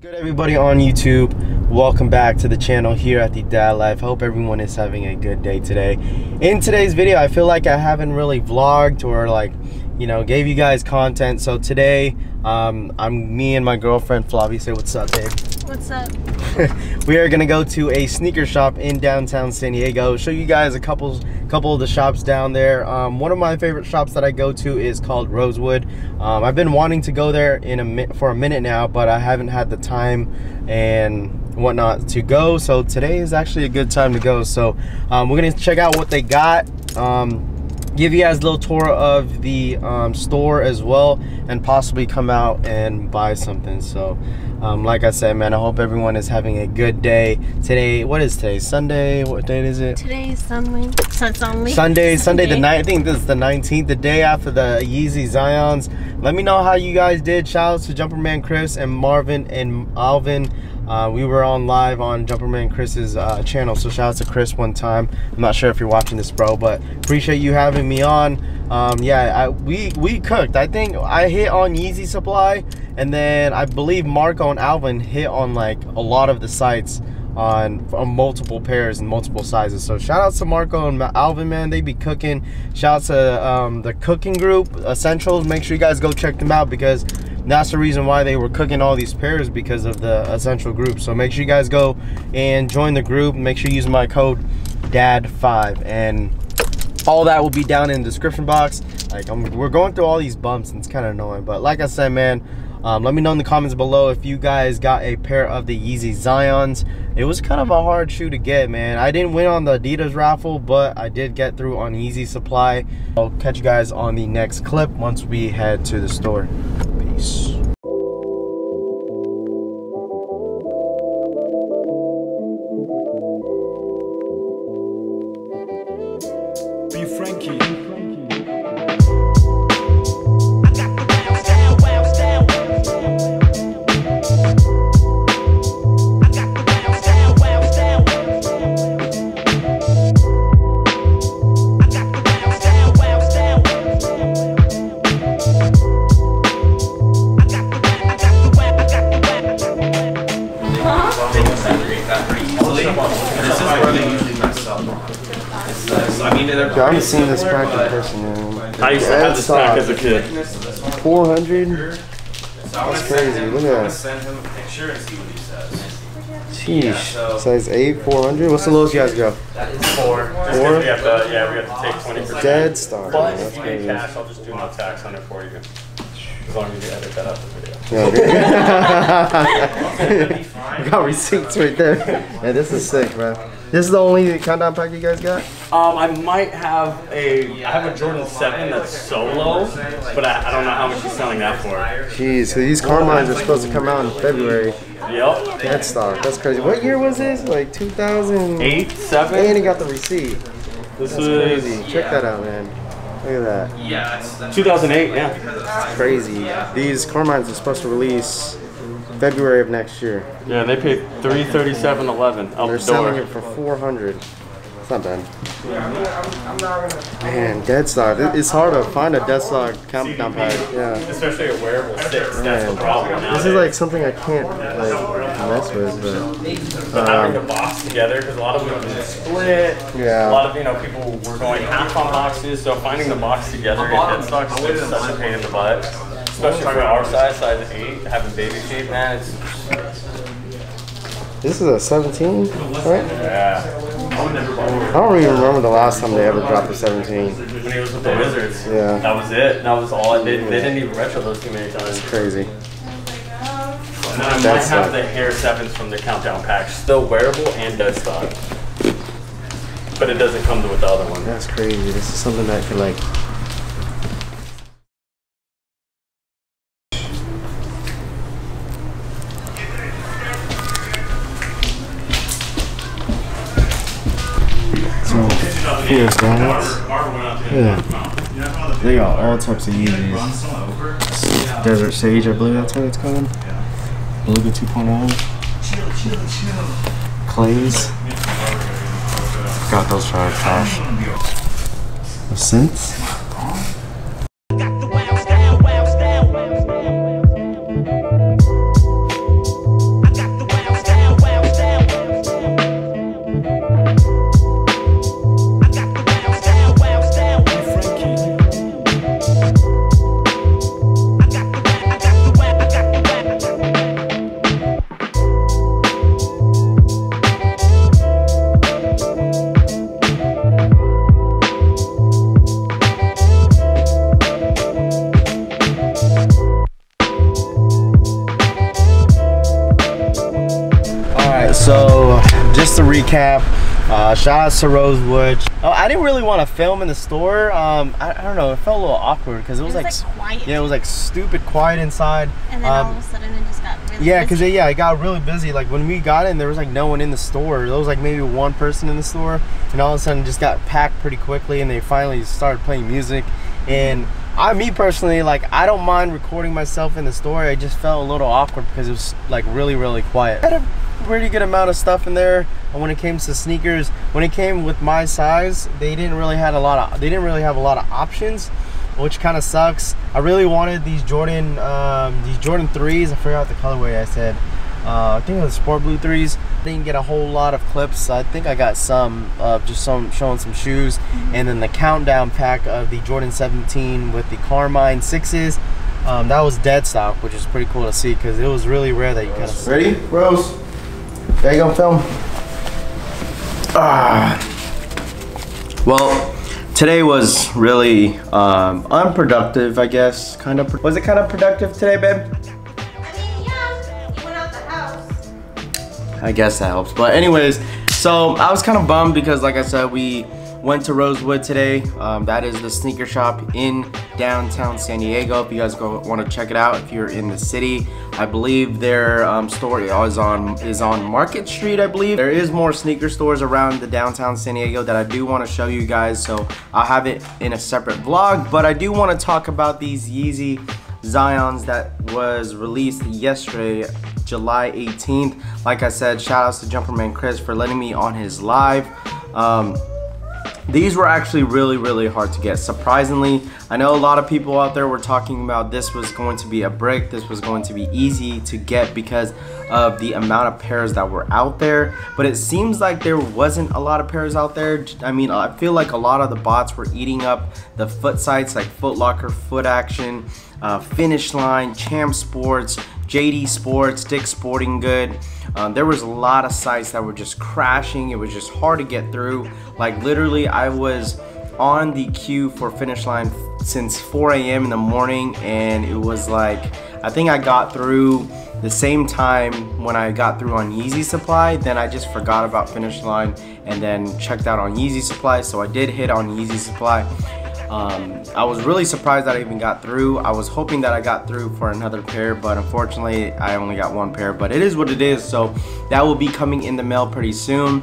good everybody on YouTube? Welcome back to the channel here at the dad life. Hope everyone is having a good day today. In today's video I feel like I haven't really vlogged or like you know gave you guys content. So today um, I'm me and my girlfriend Flavie say what's up babe What's up? we are gonna go to a sneaker shop in downtown San Diego. Show you guys a couple couple of the shops down there. Um, one of my favorite shops that I go to is called Rosewood. Um, I've been wanting to go there in a for a minute now, but I haven't had the time and whatnot to go. So today is actually a good time to go. So um, we're gonna check out what they got. Um, give you guys a little tour of the um, store as well and possibly come out and buy something. So um, like I said man I hope everyone is having a good day. Today what is today? Sunday? What date is it? Today is Sunday. Sunday. Sunday Sunday the night I think this is the 19th the day after the Yeezy Zyons let me know how you guys did shout out to Jumperman Chris and Marvin and Alvin uh, we were on live on Jumperman Chris's uh, channel, so shout out to Chris one time. I'm not sure if you're watching this, bro, but appreciate you having me on. Um, yeah, I, we we cooked. I think I hit on Yeezy Supply, and then I believe Marco and Alvin hit on like a lot of the sites on, on multiple pairs and multiple sizes. So shout out to Marco and Alvin, man. They be cooking. Shout out to um, the cooking group, Essentials. Make sure you guys go check them out because that's the reason why they were cooking all these pairs because of the essential group so make sure you guys go and join the group make sure you use my code dad5 and all that will be down in the description box like I'm, we're going through all these bumps and it's kind of annoying but like i said man um, let me know in the comments below if you guys got a pair of the Yeezy Zyons. It was kind of a hard shoe to get, man. I didn't win on the Adidas raffle, but I did get through on Yeezy Supply. I'll catch you guys on the next clip once we head to the store. Peace. Be Franky. I haven't seen this pack in person. Man. I used to have this pack as a kid. 400? That's crazy. Look at that. Send him a picture and see what he says. Sheesh. Size 8, 400? What's the lowest you guys go? Four. Four? we have to, yeah, we have to take twenty percent. Dead star. But man. if That's you pay crazy. cash, I'll just do no tax on it for you. As long as you edit that out the video. Yeah, okay. Got receipts right there. Yeah, this is sick, man. This is the only countdown pack you guys got? Um, I might have a, I have a Jordan 7 that's solo, but I, I don't know how much he's selling that for. Jeez, so these Carmines are supposed to come out in February. Yep. Dead stock. That's crazy. What year was this? Like 2000? Eight, And seven. he got the receipt. This That's crazy. Check that out, man. Look at that. Yeah, 2008, yeah. It's crazy. These Carmines are supposed to release February of next year. Yeah, they paid 337.11 out They're the selling door. it for 400. It's not bad. Man, dead stock. It's hard to find a dead stock countdown pack. Yeah. Especially a wearable six, that's the problem This is like something I can't like mess with, but But having um, the box together, because a lot of them have been split. Yeah. A lot of you know people were going half on boxes, so finding the box together in headstock is such a pain in the butt. Especially for our size, size eight, having baby feet, man. It's this is a 17, right? yeah. I don't even remember the last time they ever dropped a 17. When he was with the Wizards, Yeah. that was it. That was all. They, they didn't even retro those too many times. Crazy. And then I might have the Hare Sevens from the Countdown pack, still wearable and dead stock. But it doesn't come with the other one. That's crazy. This is something that could like. Here's guys. Yeah. They got all types of Yeezys. Desert Sage, I believe that's what it's called. Beluga 2.0. Clays. Got those for our cash. The synths. Just to recap, uh, shout out to Rosewood. Oh, I didn't really want to film in the store. Um, I, I don't know, it felt a little awkward because it was, It was, like, like, quiet. yeah, it was like stupid quiet inside. And then Um, all of a sudden it just got really yeah, because yeah, it got really busy. Like when we got in, there was like no one in the store. There was like maybe one person in the store, and all of a sudden it just got packed pretty quickly. And they finally started playing music. And I, me personally, like I don't mind recording myself in the store. I just felt a little awkward because it was like really, really quiet. I had a pretty good amount of stuff in there. And when it came to sneakers, when it came with my size, they didn't really had a lot of. They didn't really have a lot of options which kind of sucks. I really wanted these Jordan, um, these Jordan threes. I forgot the colorway I said. Uh, I think it was sport blue threes. Didn't get a whole lot of clips. I think I got some of just some showing some shoes, and then the countdown pack of the Jordan 17 with the Carmine sixes. Um, that was dead stock, which is pretty cool to see because it was really rare that you kind of ready, Rose. There you go, film. Ah. Well, today was really um, unproductive, I guess. Kind of. Was it kind of productive today, babe? I mean, yeah, you went out the house. I guess that helps. But anyways, so I was kind of bummed because, like I said, we went to Rosewood today. Um, that is the sneaker shop in downtown San Diego. If you guys go want to check it out, if you're in the city, I believe their um, store is on is on Market Street. I believe there is more sneaker stores around the downtown San Diego that I do want to show you guys. So I'll have it in a separate vlog. But I do want to talk about these Yeezy Zyons that was released yesterday, July 18th. Like I said, shout outs to Jumperman Chris for letting me on his live. Um, these were actually really, really hard to get. Surprisingly, I know a lot of people out there were talking about this was going to be a brick, this was going to be easy to get because of the amount of pairs that were out there. But it seems like there wasn't a lot of pairs out there. I mean, I feel like a lot of the bots were eating up the foot sites like Foot Locker, Foot Action, uh, Finish Line, Champ Sports, JD Sports, Dick's Sporting Good. Um, there was a lot of sites that were just crashing. It was just hard to get through. Like literally, I was on the queue for Finish Line since 4 a.m. in the morning, and it was like I think I got through the same time when I got through on Yeezy Supply. Then I just forgot about Finish Line and then checked out on Yeezy Supply. So I did hit on Yeezy Supply. Um, I was really surprised that I even got through. I was hoping that I got through for another pair, but unfortunately I only got one pair. But it is what it is, so that will be coming in the mail pretty soon.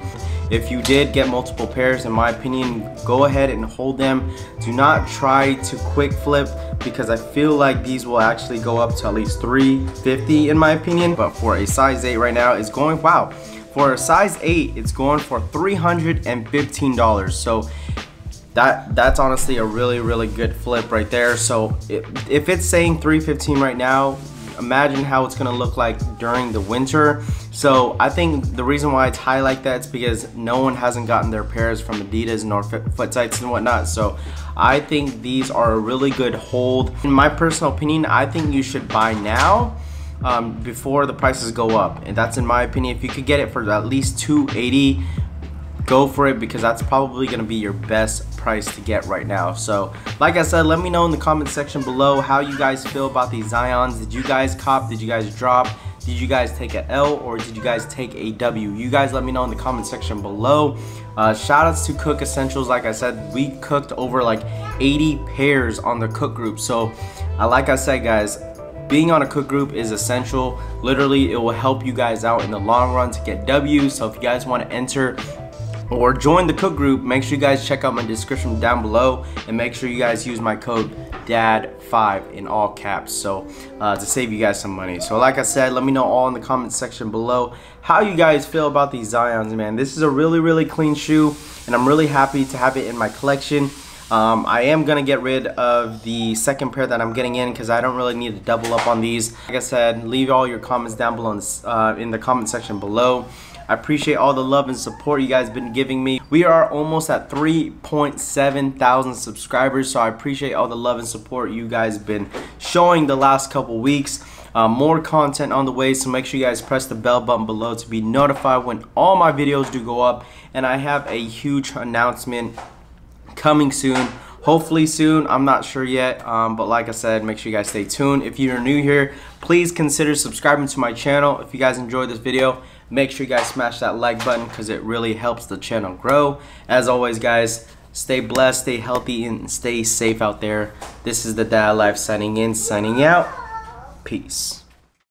If you did get multiple pairs, in my opinion, go ahead and hold them. Do not try to quick flip because I feel like these will actually go up to at least 350 in my opinion. But for a size 8 right now, it's going, wow. For a size 8, it's going for $315. So that that's honestly a really really good flip right there. So if, it's saying 315 right now imagine how it's gonna look like during the winter. So I think the reason why it's high like that is because no one hasn't gotten their pairs from Adidas nor foot sites and whatnot. So I think these are a really good hold. In my personal opinion I think you should buy now um, before the prices go up. And that's in my opinion. If you could get it for at least 280 go for it because that's probably going to be your best price to get right now. So like I said let me know in the comment section below how you guys feel about these Zyons. Did you guys cop? Did you guys drop? Did you guys take a L or did you guys take a W? You guys let me know in the comment section below. Uh, shout outs to cook essentials. Like I said we cooked over like 80 pairs on the cook group. So uh, like I said guys being on a cook group is essential. Literally it will help you guys out in the long run to get W. so if you guys want to enter or join the cook group. Make sure you guys check out my description down below. And make sure you guys use my code dad5 in all caps. So uh, to save you guys some money. So like I said let me know all in the comment section below how you guys feel about these Zyons man. This is a really really clean shoe. And I'm really happy to have it in my collection. Um, I am gonna get rid of the second pair that I'm getting in because I don't really need to double up on these. Like I said leave all your comments down below in, uh, in the comment section below I appreciate all the love and support you guys been giving me. We are almost at 3.7 thousand subscribers, so I appreciate all the love and support you guys been showing the last couple weeks. Uh, more content on the way, so make sure you guys press the bell button below to be notified when all my videos do go up. And I have a huge announcement coming soon hopefully soon i'm not sure yet um, but like i said make sure you guys stay tuned if you're new here please consider subscribing to my channel if you guys enjoyed this video Make sure you guys smash that like button because it really helps the channel grow. As always, guys, stay blessed, stay healthy, and stay safe out there. This is the Dad Life signing in, signing out. Peace.